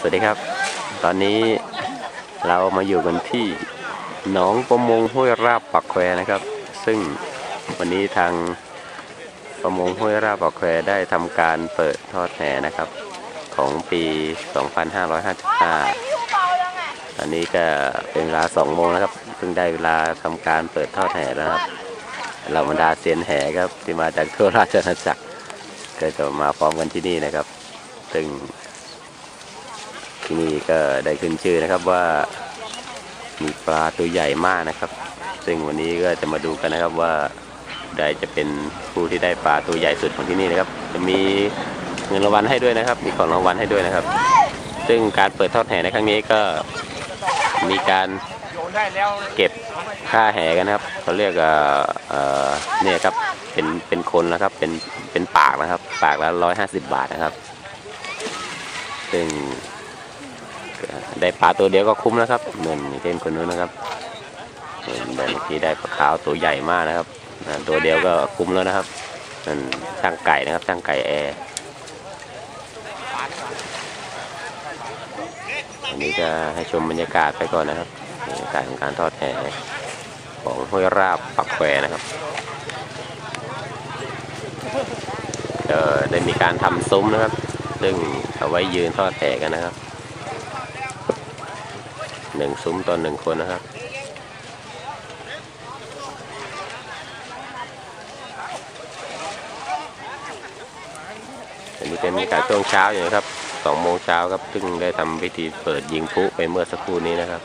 สวัสดีครับ ตอนนี้เรามาอยู่กันที่หนองประมงห้วยราบปักแควนะครับ ซึ่งวันนี้ทางประมงห้วยราบปักแควได้ทำการเปิดทอดแหนะครับ ของปี 2555อันนี้ก็เป็นเวลา 2 โมงนะครับเพิ่งได้เวลาทำการเปิดทอดแหแล้วครับเราบรรดาเซียนแหครับที่มาจากทั่วราชอาณาจักรก็จะมาพร้อมกันที่นี่นะครับ ซึ่ง ที่นี่ก็ได้ขึ้นชื่อนะครับว่ามีปลาตัวใหญ่มากนะครับ ซึ่งวันนี้ก็จะมาดูกันนะครับว่าใดจะเป็นผู้ที่ได้ปลาตัวใหญ่สุดของที่นี่นะครับ จะมีเงินรางวัลให้ด้วยนะครับ มีของรางวัลให้ด้วยนะครับ ซึ่งการเปิดทอดแห่ในครั้งนี้ก็มีการเก็บค่าแห่กันนะครับเขาเรียกเอ่อเอ่อเนี่ยครับเป็นเป็นคนนะครับเป็นเป็นปากนะครับ ปากละร้อยห้าสิบบาทนะครับ ซึ่ง ได้ปลาตัวเดียวก็คุ้มแล้วครับเหมือนเช่นคนนู้นนะครับเห็นแบบเมื่อกี้ได้ปลาขาวตัวใหญ่มากนะครับตัวเดียวก็คุ้มแล้วนะครับนั่นช่างไก่นะครับช่างไก่แอร์อันนี้จะให้ชมบรรยากาศไปก่อนนะครับบรรยากาศของการทอดแหของห้วยราบปักแควนะครับเออได้มีการทำซุ้มนะครับ ซึ่งเอาไว้ยืนทอดแหกันนะครับ หนึ่งซุ้มต่อหนึ่งคนนะครับอันนี้เป็นบรรยากาศช่วงเช้าอยู่นะครับสองโมงเช้าครับซึ่งได้ทำพิธีเปิดยิงพุไปเมื่อสักครู่นี้นะครับ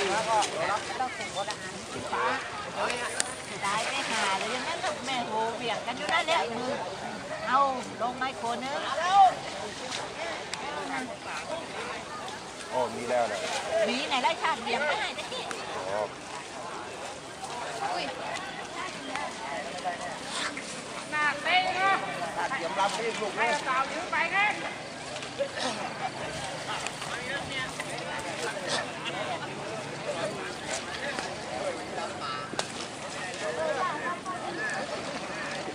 ได้ไปหาเลยยังงั้นลูกแม่โหเบี่ยงกันอยู่นั่นแหละมือเอาลงไม้โคนนึงโอ้มีแล้วนะหวีไหนไล่ชาติเบี่ยงไม่ให้ได้ที่หนักไปนะเตรียมรับที่ลูกแม่สาวยืมไปไง